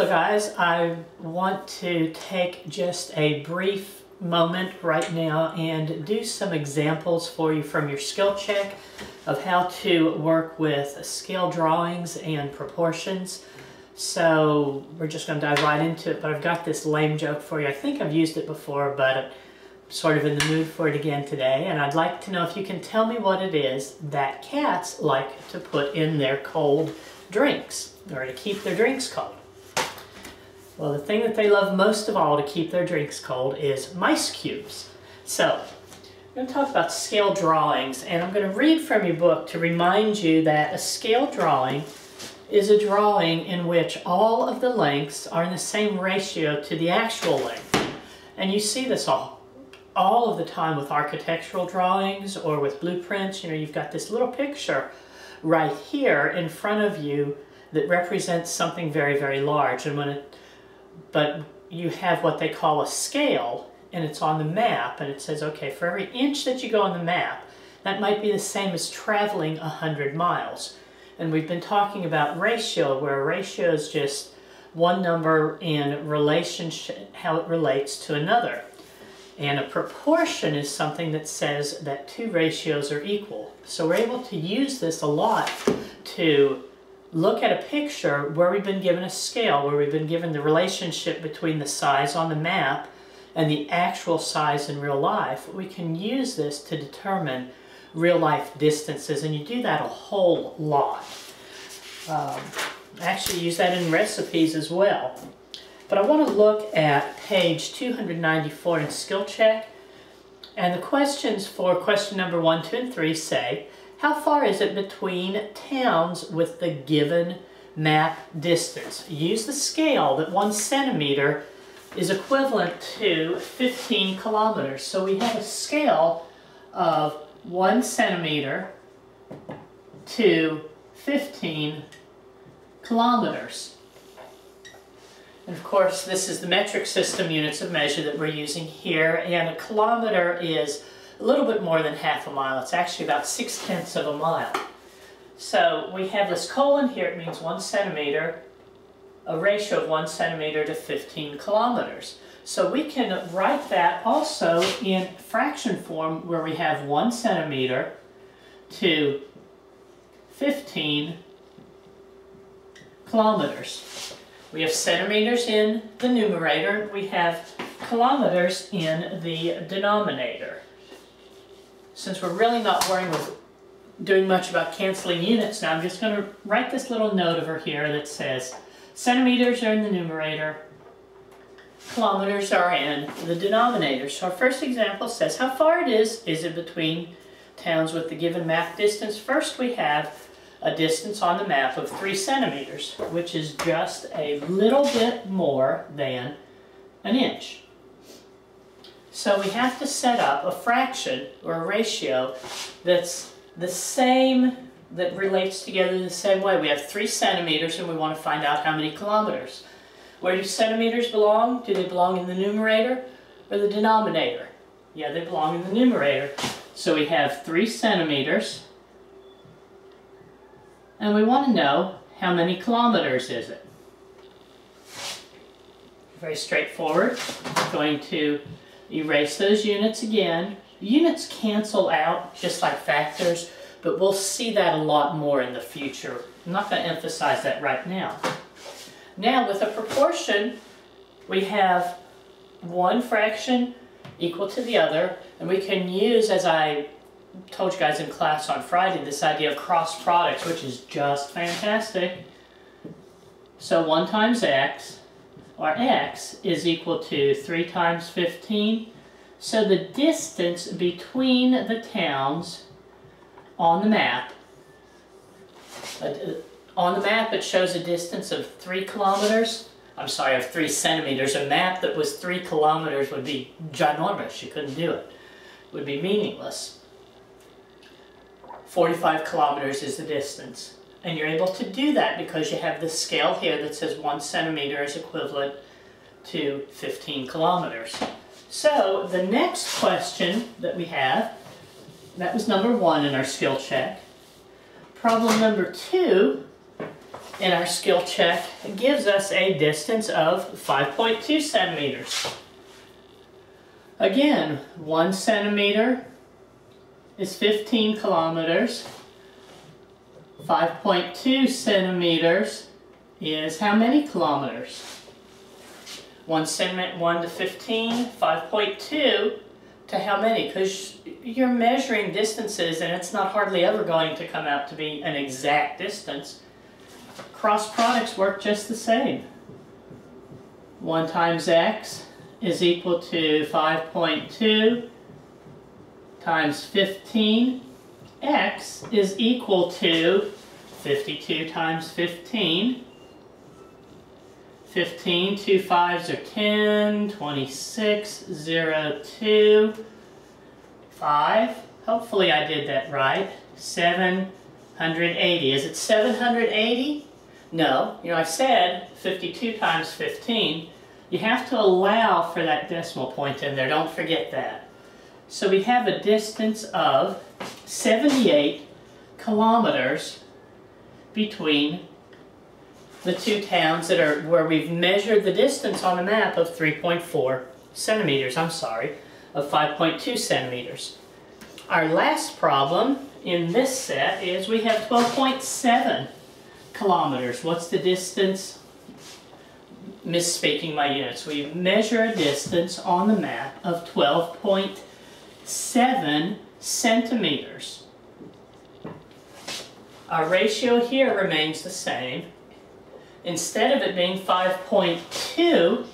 So guys, I want to take just a brief moment right now and do some examples for you from your skill check of how to work with scale drawings and proportions. So we're just going to dive right into it, but I've got this lame joke for you. I think I've used it before, but I'm sort of in the mood for it again today. And I'd like to know if you can tell me what it is that cats like to put in their cold drinks, or to keep their drinks cold. Well, the thing that they love most of all to keep their drinks cold is mice cubes. So, I'm going to talk about scale drawings, and I'm going to read from your book to remind you that a scale drawing is a drawing in which all of the lengths are in the same ratio to the actual length. And you see this all, all of the time with architectural drawings or with blueprints. You know, you've got this little picture right here in front of you that represents something very, very large. And when it but you have what they call a scale and it's on the map and it says, okay, for every inch that you go on the map, that might be the same as traveling 100 miles. And we've been talking about ratio, where a ratio is just one number in relationship, how it relates to another. And a proportion is something that says that two ratios are equal. So we're able to use this a lot to look at a picture where we've been given a scale, where we've been given the relationship between the size on the map and the actual size in real life, we can use this to determine real life distances, and you do that a whole lot. Um, actually use that in recipes as well. But I want to look at page 294 in Skill Check, and the questions for question number one, two, and three say, how far is it between towns with the given map distance? Use the scale that one centimeter is equivalent to 15 kilometers. So we have a scale of one centimeter to 15 kilometers. And of course, this is the metric system units of measure that we're using here, and a kilometer is a little bit more than half a mile. It's actually about six tenths of a mile. So we have this colon here, it means one centimeter, a ratio of one centimeter to 15 kilometers. So we can write that also in fraction form where we have one centimeter to 15 kilometers. We have centimeters in the numerator, we have kilometers in the denominator since we're really not worrying with doing much about canceling units now, I'm just going to write this little note over here that says centimeters are in the numerator, kilometers are in the denominator. So our first example says how far it is, is it between towns with the given map distance. First we have a distance on the map of 3 centimeters, which is just a little bit more than an inch. So we have to set up a fraction or a ratio that's the same, that relates together in the same way. We have three centimeters and we want to find out how many kilometers. Where do centimeters belong? Do they belong in the numerator or the denominator? Yeah, they belong in the numerator. So we have three centimeters and we want to know how many kilometers is it. Very straightforward. Going to Erase those units again. Units cancel out just like factors, but we'll see that a lot more in the future. I'm not going to emphasize that right now. Now with a proportion, we have one fraction equal to the other, and we can use, as I told you guys in class on Friday, this idea of cross products, which is just fantastic. So 1 times x or x, is equal to 3 times 15. So the distance between the towns on the map, uh, on the map it shows a distance of 3 kilometers. I'm sorry, of 3 centimeters. A map that was 3 kilometers would be ginormous. You couldn't do it. It would be meaningless. 45 kilometers is the distance. And you're able to do that because you have this scale here that says one centimeter is equivalent to 15 kilometers. So the next question that we have, that was number one in our skill check. Problem number two in our skill check gives us a distance of 5.2 centimeters. Again, one centimeter is 15 kilometers. 5.2 centimeters is how many kilometers? 1 centimeter, 1 to 15, 5.2 to how many? Because you're measuring distances and it's not hardly ever going to come out to be an exact distance. Cross products work just the same. 1 times x is equal to 5.2 times 15. x is equal to 52 times 15. 15, two fives are 10, 26, 0, 2, 5. Hopefully I did that right. 780. Is it 780? No. You know, I said 52 times 15. You have to allow for that decimal point in there. Don't forget that. So we have a distance of 78 kilometers between the two towns that are where we've measured the distance on the map of 3.4 centimeters, I'm sorry, of 5.2 centimeters. Our last problem in this set is we have 12.7 kilometers. What's the distance? Misspeaking my units. We measure a distance on the map of 12.7 centimeters. Our ratio here remains the same instead of it being 5.2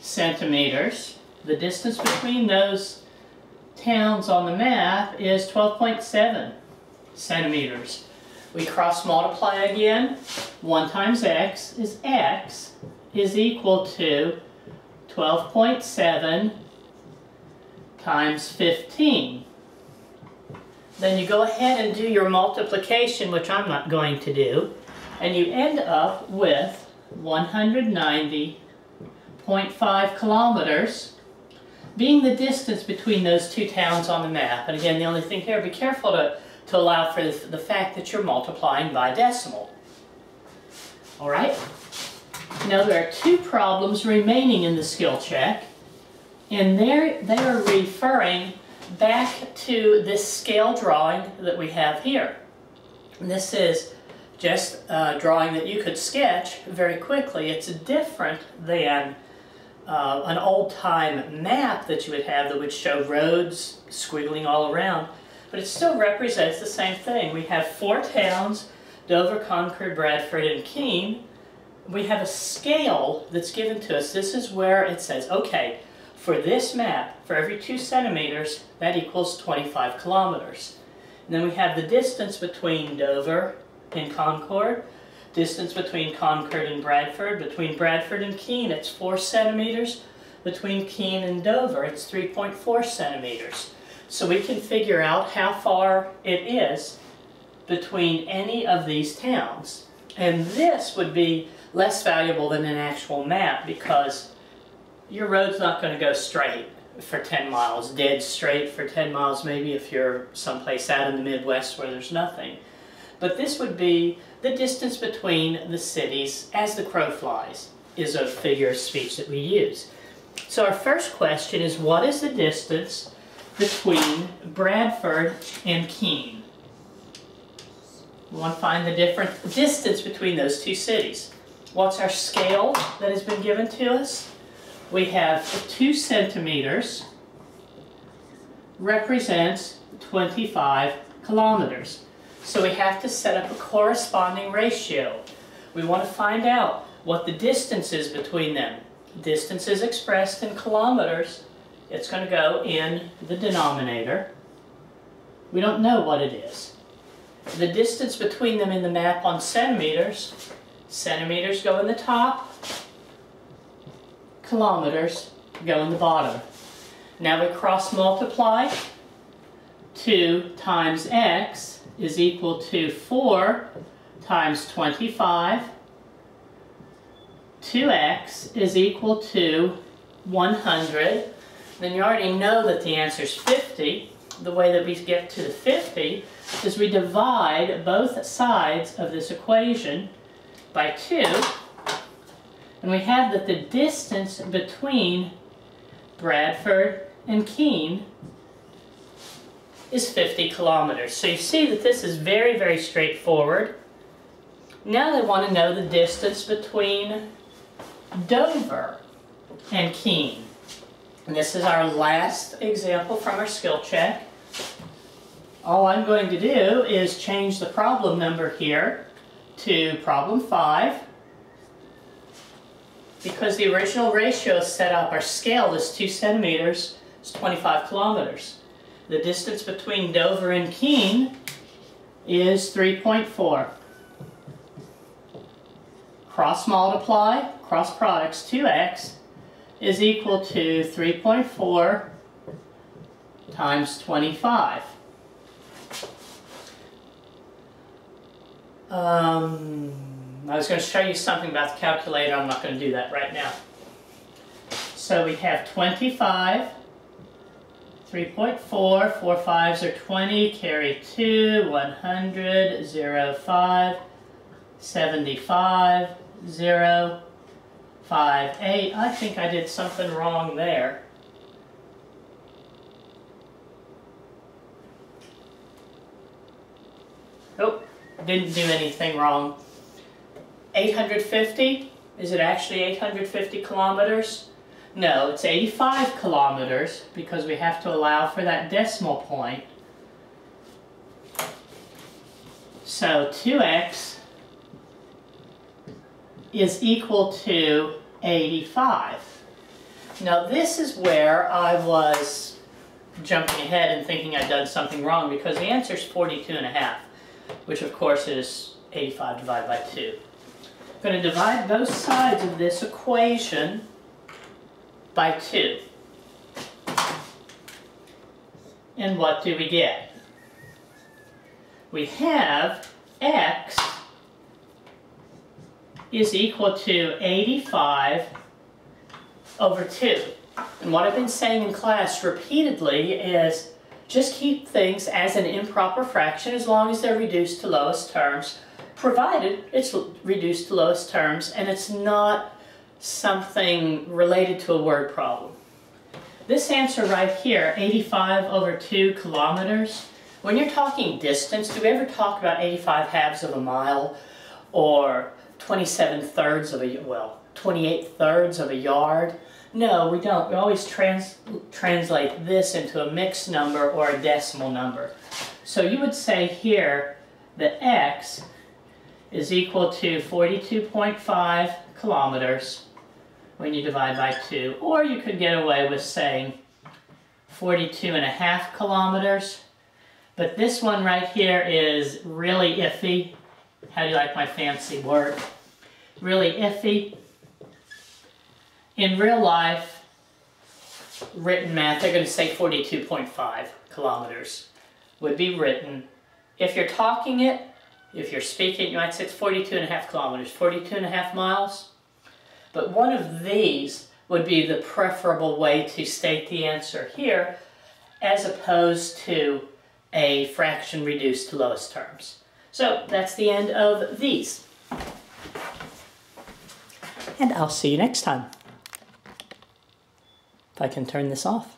centimeters, the distance between those towns on the map is 12.7 centimeters. We cross multiply again. 1 times x is x is equal to 12.7 times 15. Then you go ahead and do your multiplication, which I'm not going to do and you end up with 190.5 kilometers being the distance between those two towns on the map. And again, the only thing here, be careful to, to allow for the, the fact that you're multiplying by decimal. All right? Now there are two problems remaining in the skill check, and they they are referring back to this scale drawing that we have here. And this is just a drawing that you could sketch very quickly. It's different than uh, an old-time map that you would have that would show roads squiggling all around, but it still represents the same thing. We have four towns, Dover, Concord, Bradford, and Keene. We have a scale that's given to us. This is where it says, okay, for this map, for every two centimeters, that equals 25 kilometers. And then we have the distance between Dover and Concord. Distance between Concord and Bradford. Between Bradford and Keene, it's 4 centimeters. Between Keene and Dover, it's 3.4 centimeters. So we can figure out how far it is between any of these towns. And this would be less valuable than an actual map because your road's not going to go straight for 10 miles, dead straight for 10 miles maybe if you're someplace out in the Midwest where there's nothing. But this would be the distance between the cities as the crow flies is a figure of speech that we use. So our first question is what is the distance between Bradford and Keene? We want to find the different distance between those two cities. What's our scale that has been given to us? We have 2 centimeters represents 25 kilometers. So we have to set up a corresponding ratio. We want to find out what the distance is between them. Distance is expressed in kilometers. It's going to go in the denominator. We don't know what it is. The distance between them in the map on centimeters, centimeters go in the top, kilometers go in the bottom. Now we cross multiply. 2 times x is equal to 4 times 25. 2x is equal to 100. Then you already know that the answer is 50. The way that we get to the 50 is we divide both sides of this equation by 2. And we have that the distance between Bradford and Keene is 50 kilometers. So you see that this is very, very straightforward. Now they want to know the distance between Dover and Keene. And this is our last example from our skill check. All I'm going to do is change the problem number here to problem 5. Because the original ratio is set up, our scale is 2 centimeters, it's 25 kilometers. The distance between Dover and Keene is 3.4. Cross multiply, cross products 2x is equal to 3.4 times 25. Um, I was going to show you something about the calculator. I'm not going to do that right now. So we have 25, 3.4, 4 fives are 20, carry 2, 100, 0, 5, 75, 0, 5, 8. I think I did something wrong there. Oh, didn't do anything wrong. 850, is it actually 850 kilometers? No, it's 85 kilometers because we have to allow for that decimal point. So 2x is equal to 85. Now this is where I was jumping ahead and thinking I'd done something wrong because the answer is 42 and a half, which of course is 85 divided by 2. I'm going to divide both sides of this equation by 2. And what do we get? We have x is equal to 85 over 2. And what I've been saying in class repeatedly is just keep things as an improper fraction as long as they're reduced to lowest terms, provided it's reduced to lowest terms and it's not something related to a word problem. This answer right here, 85 over 2 kilometers, when you're talking distance, do we ever talk about 85 halves of a mile or 27 thirds of a, well, 28 thirds of a yard. No, we don't. We always trans translate this into a mixed number or a decimal number. So you would say here that x is equal to 42.5 kilometers when you divide by 2. Or you could get away with saying 42 and a half kilometers. But this one right here is really iffy how do you like my fancy word? Really iffy. In real life, written math, they're going to say 42.5 kilometers would be written. If you're talking it, if you're speaking, you might say it's 42 and a half kilometers, 42 and a half miles. But one of these would be the preferable way to state the answer here as opposed to a fraction reduced to lowest terms. So that's the end of these. And I'll see you next time. If I can turn this off.